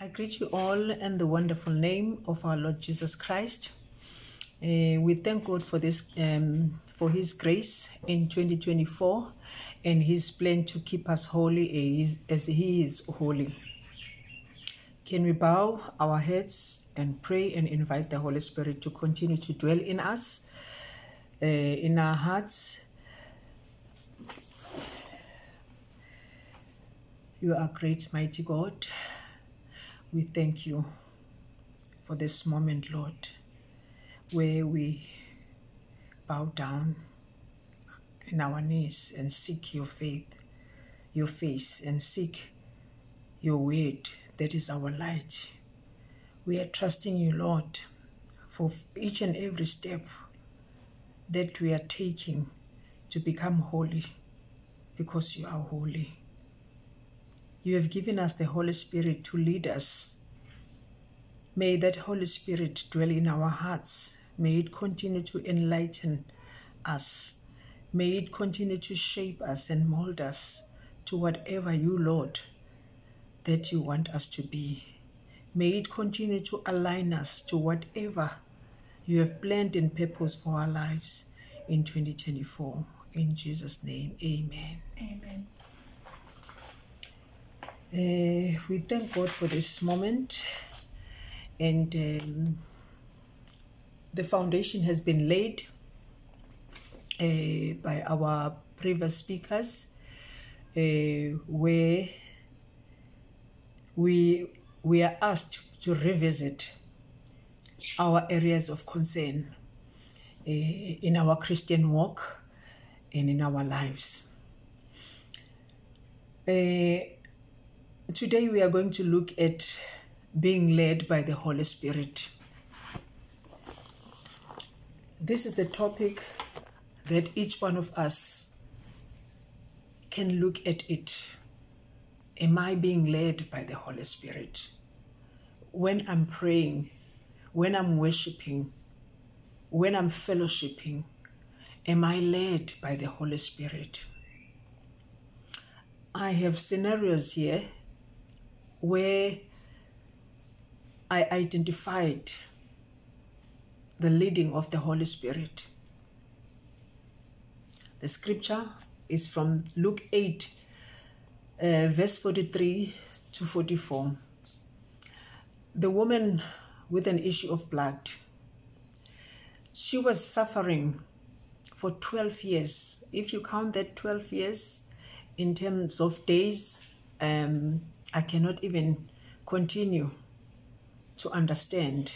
I greet you all in the wonderful name of our Lord Jesus Christ. Uh, we thank God for this, um, for His grace in 2024, and His plan to keep us holy as, He is holy. Can we bow our heads and pray and invite the Holy Spirit to continue to dwell in us, uh, in our hearts? You are great, mighty God. We thank you for this moment, Lord, where we bow down in our knees and seek your faith, your face, and seek your word that is our light. We are trusting you, Lord, for each and every step that we are taking to become holy because you are holy. You have given us the Holy Spirit to lead us. May that Holy Spirit dwell in our hearts. May it continue to enlighten us. May it continue to shape us and mold us to whatever you, Lord, that you want us to be. May it continue to align us to whatever you have planned and purpose for our lives in 2024. In Jesus' name, amen. Amen. Uh, we thank God for this moment, and um, the foundation has been laid uh, by our previous speakers, uh, where we we are asked to revisit our areas of concern uh, in our Christian walk and in our lives. Today we are going to look at being led by the Holy Spirit. This is the topic that each one of us can look at it. Am I being led by the Holy Spirit? When I'm praying, when I'm worshiping, when I'm fellowshipping, am I led by the Holy Spirit? I have scenarios here where I identified the leading of the Holy Spirit. The scripture is from Luke 8, uh, verse 43 to 44. The woman with an issue of blood, she was suffering for 12 years. If you count that 12 years in terms of days, um, I cannot even continue to understand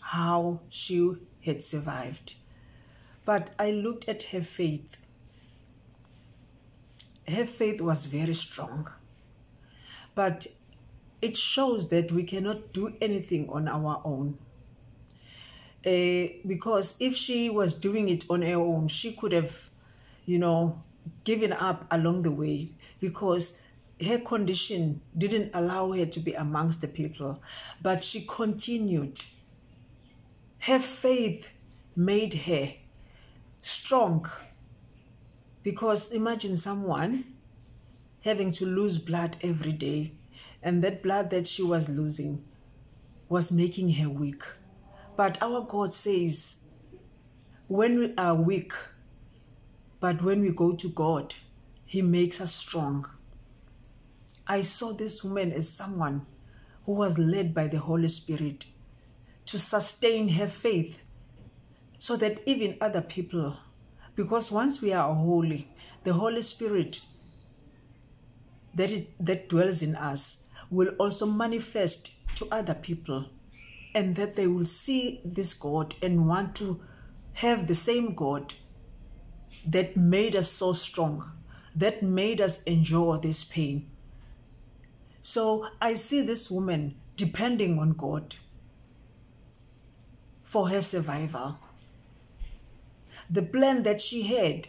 how she had survived. But I looked at her faith. Her faith was very strong. But it shows that we cannot do anything on our own. Uh, because if she was doing it on her own, she could have, you know, given up along the way because her condition didn't allow her to be amongst the people, but she continued. Her faith made her strong because imagine someone having to lose blood every day, and that blood that she was losing was making her weak. But our God says, when we are weak, but when we go to God, He makes us strong. I saw this woman as someone who was led by the Holy Spirit to sustain her faith so that even other people, because once we are holy, the Holy Spirit that, is, that dwells in us will also manifest to other people and that they will see this God and want to have the same God that made us so strong, that made us endure this pain. So I see this woman depending on God for her survival. The plan that she had,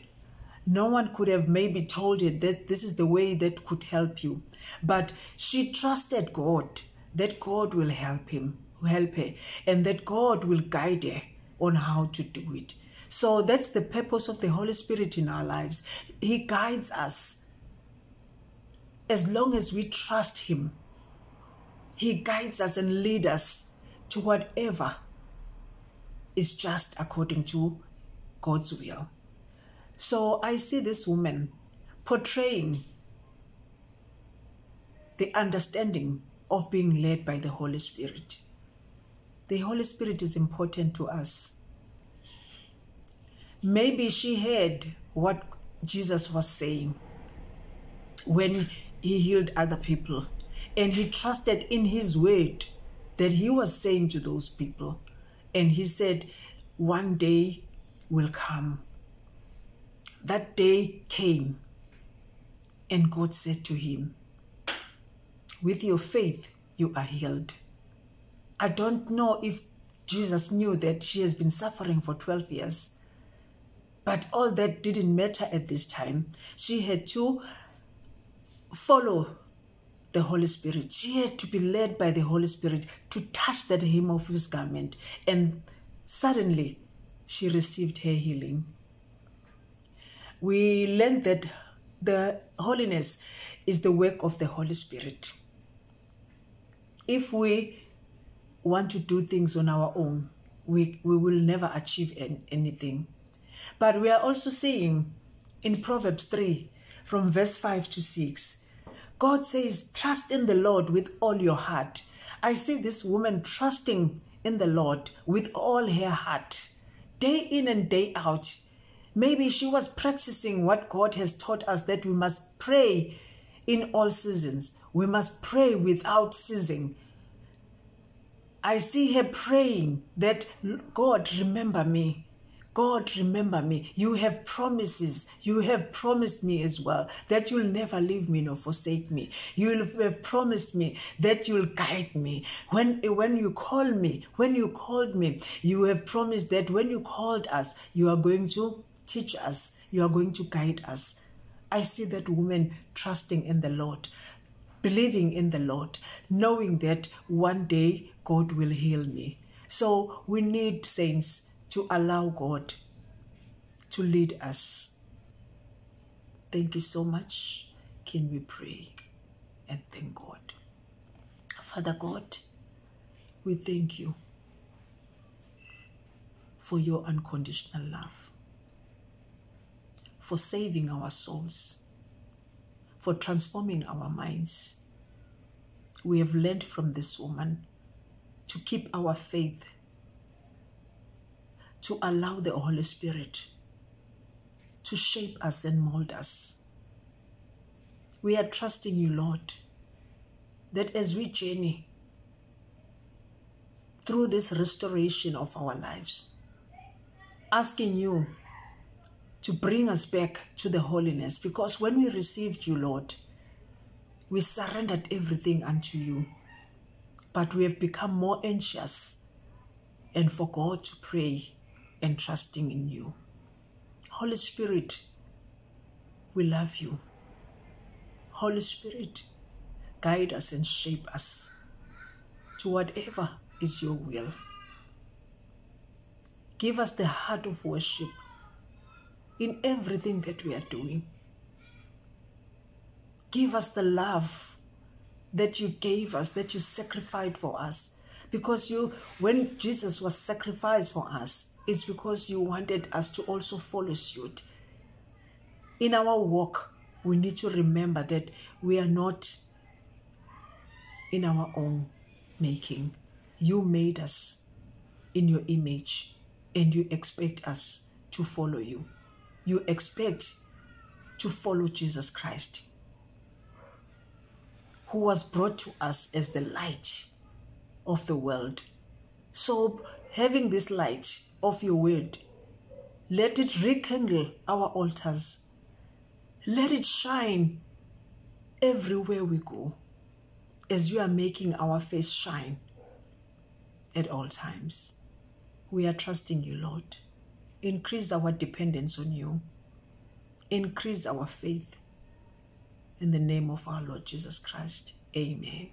no one could have maybe told her that this is the way that could help you. But she trusted God that God will help him, help her, and that God will guide her on how to do it. So that's the purpose of the Holy Spirit in our lives. He guides us as long as we trust Him, He guides us and leads us to whatever is just according to God's will. So I see this woman portraying the understanding of being led by the Holy Spirit. The Holy Spirit is important to us. Maybe she heard what Jesus was saying when he healed other people and he trusted in his word that he was saying to those people. And he said, One day will come. That day came. And God said to him, With your faith, you are healed. I don't know if Jesus knew that she has been suffering for 12 years. But all that didn't matter at this time. She had to follow the Holy Spirit. She had to be led by the Holy Spirit to touch that hem of his garment. And suddenly, she received her healing. We learned that the holiness is the work of the Holy Spirit. If we want to do things on our own, we, we will never achieve anything. But we are also seeing in Proverbs 3, from verse 5 to 6, God says, Trust in the Lord with all your heart. I see this woman trusting in the Lord with all her heart, day in and day out. Maybe she was practicing what God has taught us that we must pray in all seasons. We must pray without ceasing. I see her praying that, God, remember me. God, remember me. You have promises. You have promised me as well that you'll never leave me nor forsake me. You have promised me that you'll guide me. When, when you call me, when you called me, you have promised that when you called us, you are going to teach us, you are going to guide us. I see that woman trusting in the Lord, believing in the Lord, knowing that one day God will heal me. So we need saints to allow God to lead us. Thank you so much. Can we pray and thank God? Father God, we thank you for your unconditional love, for saving our souls, for transforming our minds. We have learned from this woman to keep our faith to allow the Holy Spirit to shape us and mold us. We are trusting you, Lord, that as we journey through this restoration of our lives, asking you to bring us back to the holiness, because when we received you, Lord, we surrendered everything unto you, but we have become more anxious and forgot to pray and trusting in you. Holy Spirit, we love you. Holy Spirit, guide us and shape us to whatever is your will. Give us the heart of worship in everything that we are doing. Give us the love that you gave us, that you sacrificed for us. Because you, when Jesus was sacrificed for us, it's because you wanted us to also follow suit. In our walk, we need to remember that we are not in our own making. You made us in your image and you expect us to follow you. You expect to follow Jesus Christ, who was brought to us as the light of the world. So, having this light, of your word. Let it rekindle our altars. Let it shine everywhere we go as you are making our face shine at all times. We are trusting you, Lord. Increase our dependence on you. Increase our faith. In the name of our Lord Jesus Christ. Amen.